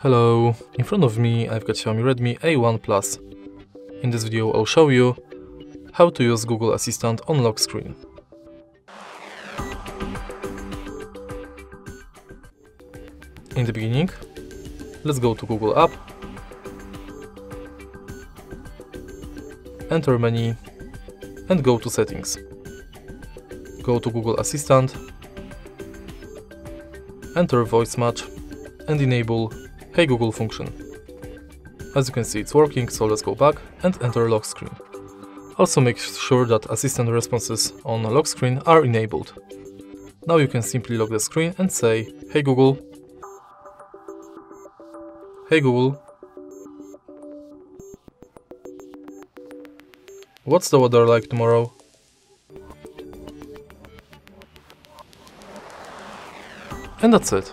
Hello, in front of me I've got Xiaomi Redmi A1 Plus. In this video I'll show you how to use Google Assistant on lock screen. In the beginning, let's go to Google app, enter menu and go to settings. Go to Google Assistant, enter voice match and enable Hey Google function. As you can see it's working, so let's go back and enter lock screen. Also make sure that assistant responses on a lock screen are enabled. Now you can simply lock the screen and say Hey Google. Hey Google. What's the weather like tomorrow? And that's it.